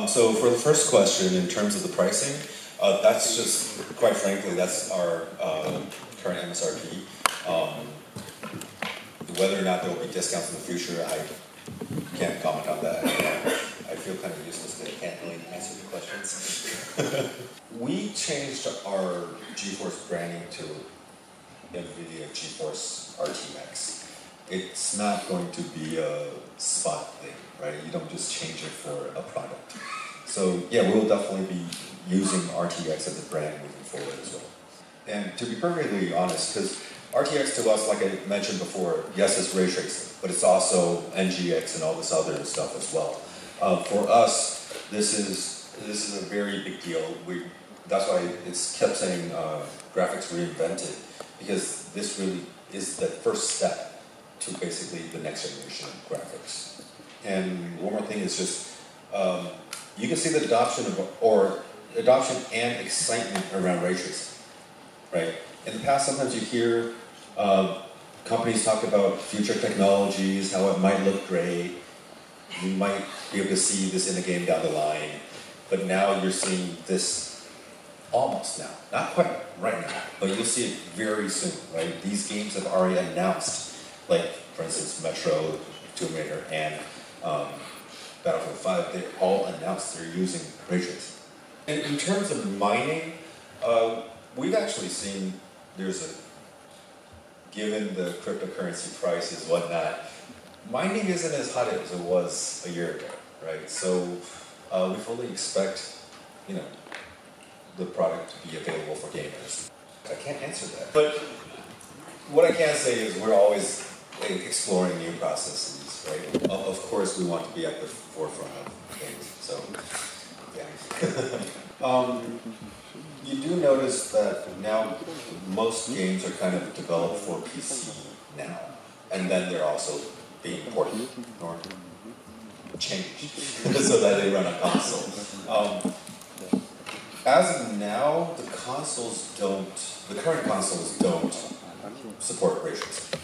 Um, so for the first question, in terms of the pricing, uh, that's just, quite frankly, that's our uh, current MSRP. Um, whether or not there will be discounts in the future, I can't comment on that. I feel kind of useless that I can't really answer the questions. we changed our GeForce branding to NVIDIA GeForce RTX. It's not going to be a spot thing, right? You don't just change it for a product. So yeah, we'll definitely be using RTX as a brand moving forward as well. And to be perfectly honest, because RTX to us, like I mentioned before, yes, it's ray tracing, but it's also NGX and all this other stuff as well. Uh, for us, this is this is a very big deal. We that's why it's kept saying uh, graphics reinvented because this really is the first step to basically the next generation of graphics. And one more thing is just um, you can see the adoption of or adoption and excitement around ray tracing, right? In the past, sometimes you hear uh, companies talk about future technologies, how it might look great. You might be able to see this in a game down the line, but now you're seeing this almost now, not quite right now, but you'll see it very soon, right? These games have already announced, like for instance, Metro, Tomb Raider, and um, Battlefield 5, they all announced they're using tracing. And in terms of mining, uh, we've actually seen there's a, given the cryptocurrency prices, whatnot, mining isn't as hot as it was a year ago, right? So uh, we fully expect, you know, the product to be available for gamers. I can't answer that. But what I can say is we're always exploring new processes, right? Course, we want to be at the forefront of things. So, yeah. um, you do notice that now most games are kind of developed for PC now, and then they're also being ported or changed so that they run on console. Um, as of now, the consoles don't, the current consoles don't support tracing.